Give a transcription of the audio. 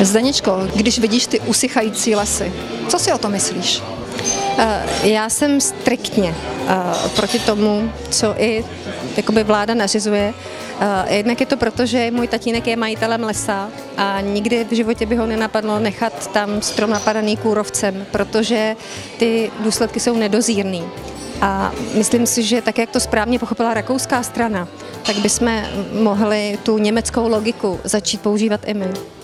Zdeničko, když vidíš ty usychající lesy, co si o to myslíš? Eh, já jsem striktně eh, proti tomu, co i jakoby vláda nařizuje. Eh, jednak je to proto, že můj tatínek je majitelem lesa a nikdy v životě by ho nenapadlo nechat tam strom napadaný kůrovcem, protože ty důsledky jsou nedozírný. A myslím si, že tak, jak to správně pochopila rakouská strana, tak bychom mohli tu německou logiku začít používat i my.